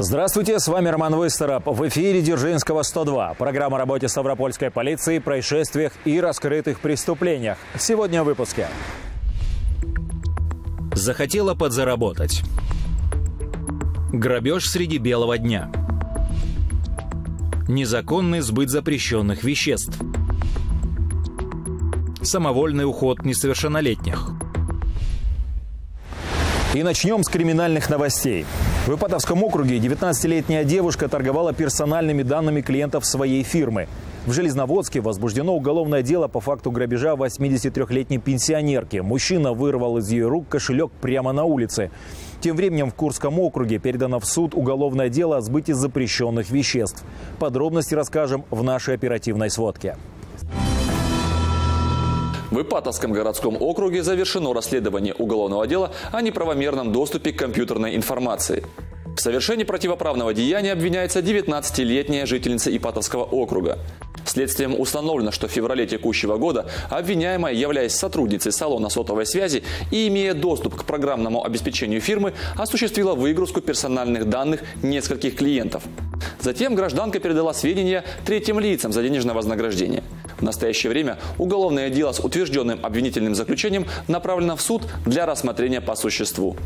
Здравствуйте, с вами Роман Выстороп. В эфире Дзержинского 102. Программа о работе Ставропольской полиции, происшествиях и раскрытых преступлениях. Сегодня в выпуске. Захотела подзаработать. Грабеж среди белого дня. Незаконный сбыт запрещенных веществ. Самовольный уход несовершеннолетних. И начнем с криминальных новостей. В Ипатовском округе 19-летняя девушка торговала персональными данными клиентов своей фирмы. В Железноводске возбуждено уголовное дело по факту грабежа 83-летней пенсионерки. Мужчина вырвал из ее рук кошелек прямо на улице. Тем временем в Курском округе передано в суд уголовное дело о сбытии запрещенных веществ. Подробности расскажем в нашей оперативной сводке. В Ипатовском городском округе завершено расследование уголовного дела о неправомерном доступе к компьютерной информации. В совершении противоправного деяния обвиняется 19-летняя жительница Ипатовского округа. Следствием установлено, что в феврале текущего года обвиняемая, являясь сотрудницей салона сотовой связи и имея доступ к программному обеспечению фирмы, осуществила выгрузку персональных данных нескольких клиентов. Затем гражданка передала сведения третьим лицам за денежное вознаграждение. В настоящее время уголовное дело с утвержденным обвинительным заключением направлено в суд для рассмотрения по существу.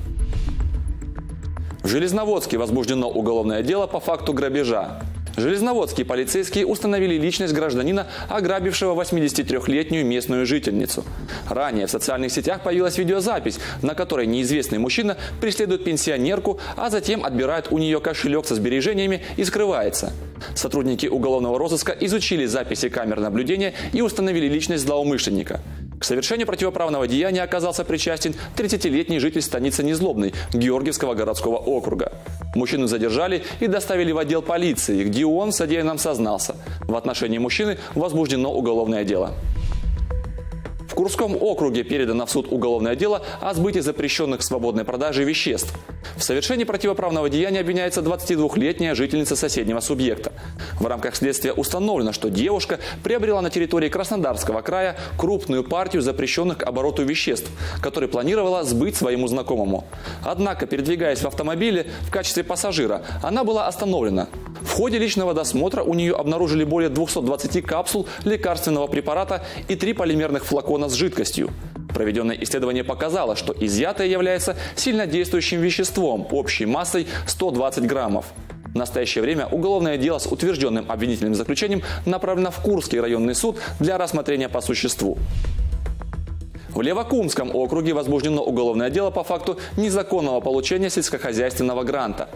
В Железноводске возбуждено уголовное дело по факту грабежа. Железноводские полицейские установили личность гражданина, ограбившего 83-летнюю местную жительницу. Ранее в социальных сетях появилась видеозапись, на которой неизвестный мужчина преследует пенсионерку, а затем отбирает у нее кошелек со сбережениями и скрывается. Сотрудники уголовного розыска изучили записи камер наблюдения и установили личность злоумышленника. К совершению противоправного деяния оказался причастен 30-летний житель станицы Незлобной Георгиевского городского округа. Мужчину задержали и доставили в отдел полиции, где он в содеянном сознался. В отношении мужчины возбуждено уголовное дело. Курском округе передано в суд уголовное дело о сбытии запрещенных свободной продаже веществ. В совершении противоправного деяния обвиняется 22-летняя жительница соседнего субъекта. В рамках следствия установлено, что девушка приобрела на территории Краснодарского края крупную партию запрещенных к обороту веществ, которые планировала сбыть своему знакомому. Однако, передвигаясь в автомобиле в качестве пассажира, она была остановлена. В ходе личного досмотра у нее обнаружили более 220 капсул лекарственного препарата и три полимерных флакона с жидкостью. Проведенное исследование показало, что изъятое является сильнодействующим веществом общей массой 120 граммов. В настоящее время уголовное дело с утвержденным обвинительным заключением направлено в Курский районный суд для рассмотрения по существу. В Левокумском округе возбуждено уголовное дело по факту незаконного получения сельскохозяйственного гранта.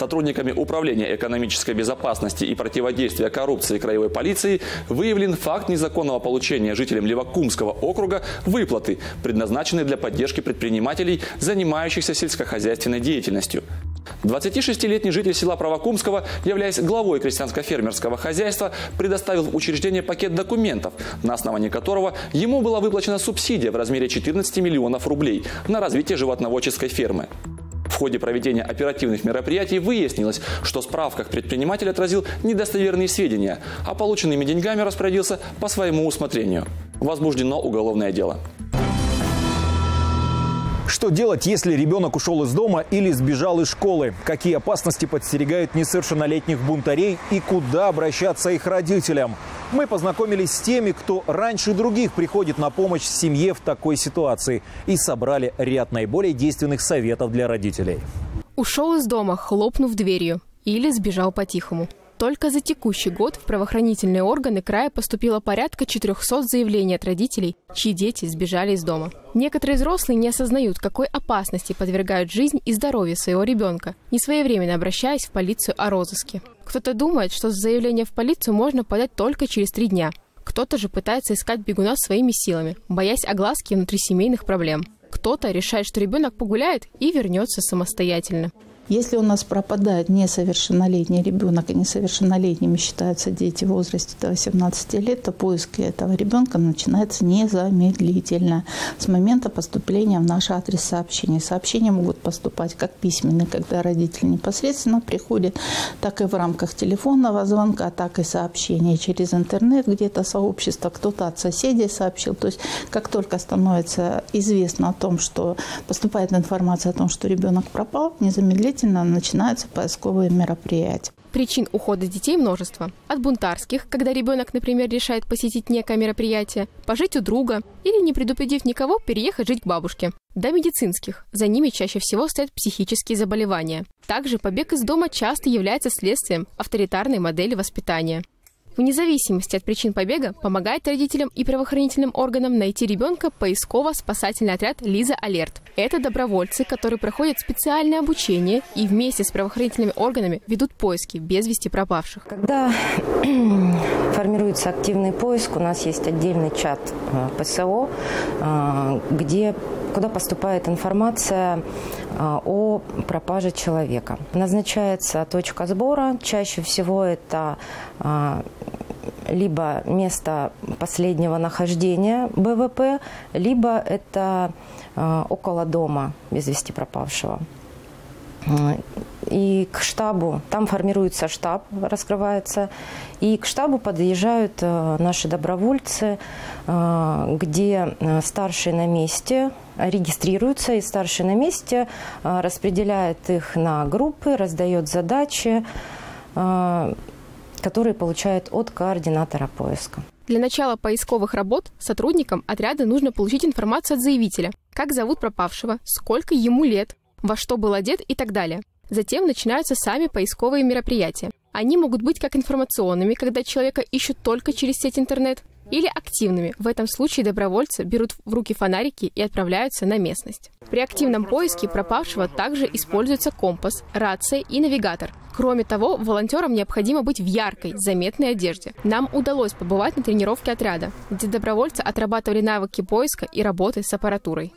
Сотрудниками Управления экономической безопасности и противодействия коррупции краевой полиции выявлен факт незаконного получения жителям Левокумского округа выплаты, предназначенной для поддержки предпринимателей, занимающихся сельскохозяйственной деятельностью. 26-летний житель села Правокумского, являясь главой крестьянско-фермерского хозяйства, предоставил в учреждение пакет документов, на основании которого ему была выплачена субсидия в размере 14 миллионов рублей на развитие животноводческой фермы. Ходе проведения оперативных мероприятий выяснилось, что в справках предприниматель отразил недостоверные сведения, а полученными деньгами распорядился по своему усмотрению. Возбуждено уголовное дело. Что делать, если ребенок ушел из дома или сбежал из школы? Какие опасности подстерегают несовершеннолетних бунтарей и куда обращаться их родителям? Мы познакомились с теми, кто раньше других приходит на помощь семье в такой ситуации и собрали ряд наиболее действенных советов для родителей. Ушел из дома, хлопнув дверью, или сбежал по-тихому. Только за текущий год в правоохранительные органы края поступило порядка 400 заявлений от родителей, чьи дети сбежали из дома. Некоторые взрослые не осознают, какой опасности подвергают жизнь и здоровье своего ребенка, не своевременно обращаясь в полицию о розыске. Кто-то думает, что заявление в полицию можно подать только через три дня. Кто-то же пытается искать бегунов своими силами, боясь огласки внутрисемейных проблем. Кто-то решает, что ребенок погуляет и вернется самостоятельно. Если у нас пропадает несовершеннолетний ребенок, и несовершеннолетними считаются дети в возрасте до 18 лет, то поиск этого ребенка начинается незамедлительно с момента поступления в наш адрес сообщения. Сообщения могут поступать как письменные, когда родитель непосредственно приходит, так и в рамках телефонного звонка, так и сообщения через интернет, где-то сообщество, кто-то от соседей сообщил. То есть как только становится известно о том, что поступает информация о том, что ребенок пропал, незамедлительно обязательно начинаются поисковые мероприятия. Причин ухода детей множество. От бунтарских, когда ребенок, например, решает посетить некое мероприятие, пожить у друга или, не предупредив никого, переехать жить к бабушке. До медицинских. За ними чаще всего стоят психические заболевания. Также побег из дома часто является следствием авторитарной модели воспитания. Вне зависимости от причин побега помогает родителям и правоохранительным органам найти ребенка поисково-спасательный отряд «Лиза Алерт». Это добровольцы, которые проходят специальное обучение и вместе с правоохранительными органами ведут поиски без вести пропавших. Когда формируется активный поиск, у нас есть отдельный чат э, ПСО, э, где куда поступает информация о пропаже человека. Назначается точка сбора. Чаще всего это либо место последнего нахождения БВП, либо это э, около дома без вести пропавшего. И к штабу, там формируется штаб, раскрывается, и к штабу подъезжают э, наши добровольцы, э, где э, старший на месте регистрируется, и старший на месте распределяет их на группы, раздает задачи, которые получают от координатора поиска. Для начала поисковых работ сотрудникам отряда нужно получить информацию от заявителя, как зовут пропавшего, сколько ему лет, во что был одет и так далее. Затем начинаются сами поисковые мероприятия. Они могут быть как информационными, когда человека ищут только через сеть интернет, или активными. В этом случае добровольцы берут в руки фонарики и отправляются на местность. При активном поиске пропавшего также используется компас, рация и навигатор. Кроме того, волонтерам необходимо быть в яркой, заметной одежде. Нам удалось побывать на тренировке отряда, где добровольцы отрабатывали навыки поиска и работы с аппаратурой.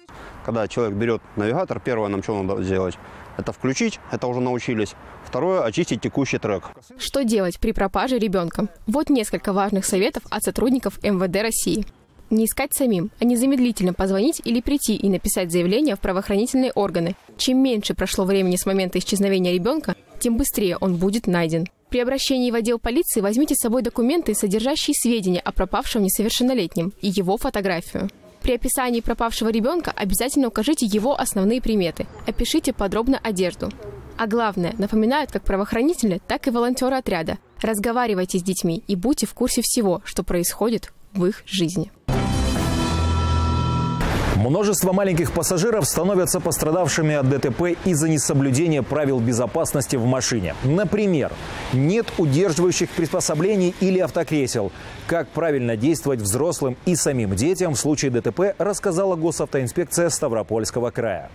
Когда человек берет навигатор, первое нам что надо сделать? Это включить, это уже научились. Второе – очистить текущий трек. Что делать при пропаже ребенка? Вот несколько важных советов от сотрудников МВД России. Не искать самим, а незамедлительно позвонить или прийти и написать заявление в правоохранительные органы. Чем меньше прошло времени с момента исчезновения ребенка, тем быстрее он будет найден. При обращении в отдел полиции возьмите с собой документы, содержащие сведения о пропавшем несовершеннолетнем и его фотографию. При описании пропавшего ребенка обязательно укажите его основные приметы. Опишите подробно одежду. А главное, напоминают как правоохранители, так и волонтеры отряда. Разговаривайте с детьми и будьте в курсе всего, что происходит в их жизни. Множество маленьких пассажиров становятся пострадавшими от ДТП из-за несоблюдения правил безопасности в машине. Например, нет удерживающих приспособлений или автокресел. Как правильно действовать взрослым и самим детям в случае ДТП, рассказала госавтоинспекция Ставропольского края.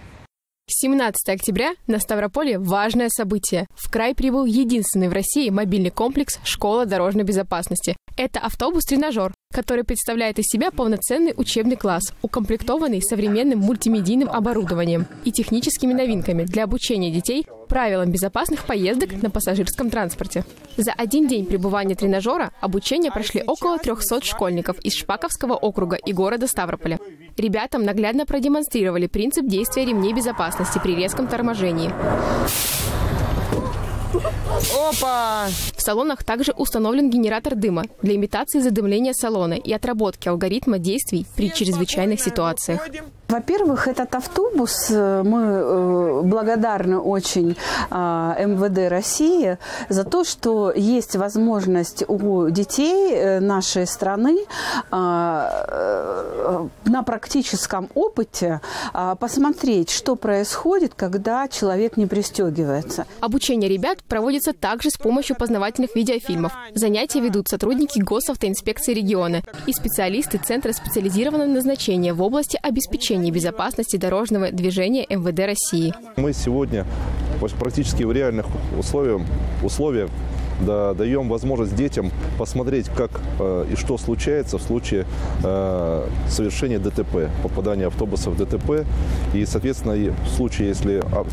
17 октября на Ставрополе важное событие. В край прибыл единственный в России мобильный комплекс «Школа дорожной безопасности». Это автобус-тренажер, который представляет из себя полноценный учебный класс, укомплектованный современным мультимедийным оборудованием и техническими новинками для обучения детей правилам безопасных поездок на пассажирском транспорте. За один день пребывания тренажера обучение прошли около 300 школьников из Шпаковского округа и города Ставрополя. Ребятам наглядно продемонстрировали принцип действия ремней безопасности при резком торможении. Опа! Салонах также установлен генератор дыма для имитации задымления салона и отработки алгоритма действий при чрезвычайных ситуациях. Во-первых, этот автобус, э, мы э, благодарны очень а, МВД России за то, что есть возможность у детей э, нашей страны а, на практическом опыте а, посмотреть, что происходит, когда человек не пристегивается. Обучение ребят проводится также с помощью познавательных видеофильмов. Занятия ведут сотрудники госавтоинспекции региона и специалисты Центра специализированного назначения в области обеспечения безопасности дорожного движения МВД России. Мы сегодня практически в реальных условиях, условиях да, даем возможность детям посмотреть, как э, и что случается в случае э, совершения ДТП, попадания автобуса в ДТП. И, соответственно, в случае, если а,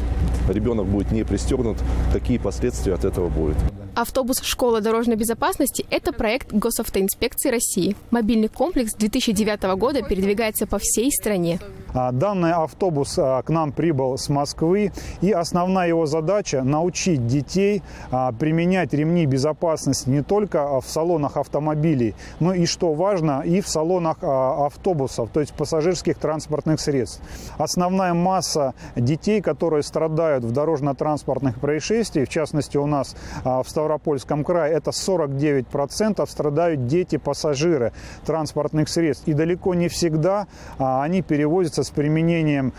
ребенок будет не пристегнут, какие последствия от этого будут. Автобус «Школа дорожной безопасности» – это проект Госавтоинспекции России. Мобильный комплекс 2009 года передвигается по всей стране. А, данный автобус а, к нам прибыл с Москвы, и основная его задача – научить детей а, применять ремни безопасности не только в салонах автомобилей, но и, что важно, и в салонах автобусов, то есть пассажирских транспортных средств. Основная масса детей, которые страдают в дорожно-транспортных происшествиях, в частности у нас в Ставропольском крае, это 49% страдают дети-пассажиры транспортных средств. И далеко не всегда они перевозятся с применением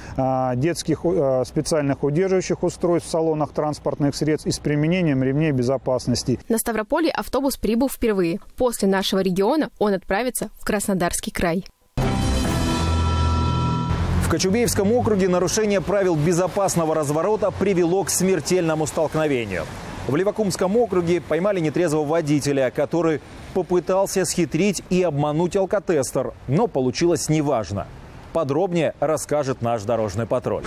детских специальных удерживающих устройств в салонах транспортных средств и с применением ремней безопасности. На Ставрополе автобус прибыл впервые. После нашего региона он отправится в Краснодарский край. В Кочубеевском округе нарушение правил безопасного разворота привело к смертельному столкновению. В Левакумском округе поймали нетрезвого водителя, который попытался схитрить и обмануть алкотестер, но получилось неважно. Подробнее расскажет наш дорожный патруль.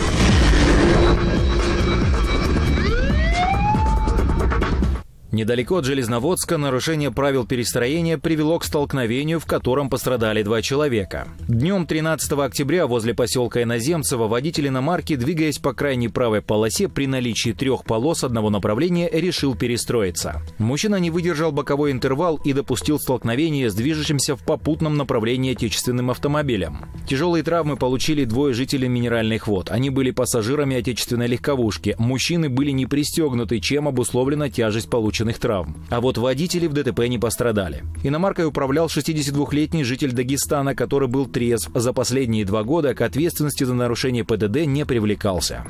Недалеко от Железноводска нарушение правил перестроения привело к столкновению, в котором пострадали два человека. Днем 13 октября возле поселка Иноземцево водитель иномарки, двигаясь по крайней правой полосе при наличии трех полос одного направления, решил перестроиться. Мужчина не выдержал боковой интервал и допустил столкновение с движущимся в попутном направлении отечественным автомобилем. Тяжелые травмы получили двое жителей Минеральных вод. Они были пассажирами отечественной легковушки. Мужчины были не пристегнуты, чем обусловлена тяжесть полученных полученных травм. А вот водители в ДТП не пострадали. Иномаркой управлял 62-летний житель Дагестана, который был трезв. За последние два года к ответственности за нарушение ПДД не привлекался.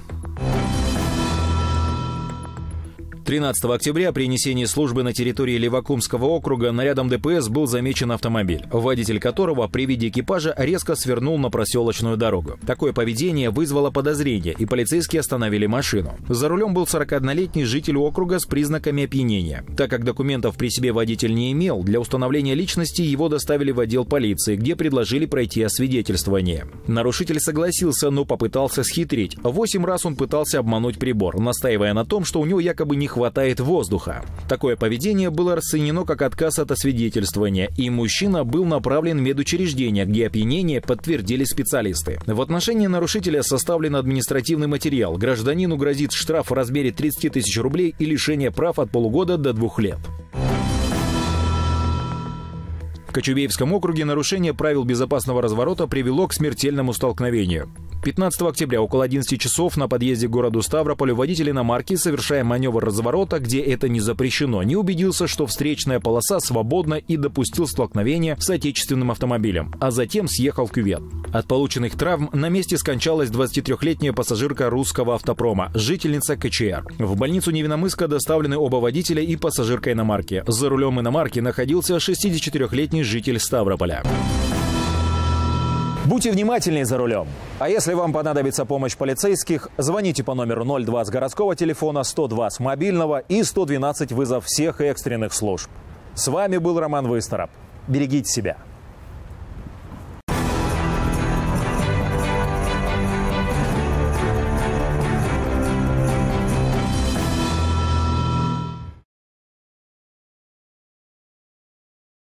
13 октября при несении службы на территории Левакумского округа нарядом ДПС был замечен автомобиль, водитель которого при виде экипажа резко свернул на проселочную дорогу. Такое поведение вызвало подозрение, и полицейские остановили машину. За рулем был 41-летний житель округа с признаками опьянения. Так как документов при себе водитель не имел, для установления личности его доставили в отдел полиции, где предложили пройти освидетельствование. Нарушитель согласился, но попытался схитрить. Восемь раз он пытался обмануть прибор, настаивая на том, что у него якобы не хватает хватает воздуха. Такое поведение было расценено как отказ от освидетельствования, и мужчина был направлен в медучреждение, где опьянение подтвердили специалисты. В отношении нарушителя составлен административный материал. Гражданину грозит штраф в размере 30 тысяч рублей и лишение прав от полугода до двух лет. В Кочубеевском округе нарушение правил безопасного разворота привело к смертельному столкновению. 15 октября около 11 часов на подъезде к городу Ставрополю водитель иномарки, совершая маневр разворота, где это не запрещено, не убедился, что встречная полоса свободна и допустил столкновение с отечественным автомобилем, а затем съехал в кювет. От полученных травм на месте скончалась 23-летняя пассажирка русского автопрома, жительница КЧР. В больницу Невиномыска доставлены оба водителя и пассажирка иномарки. За рулем иномарки находился 64-летний житель Ставрополя. Будьте внимательнее за рулем. А если вам понадобится помощь полицейских, звоните по номеру 02 с городского телефона, 102 с мобильного и 112 вызов всех экстренных служб. С вами был Роман Выстороп. Берегите себя.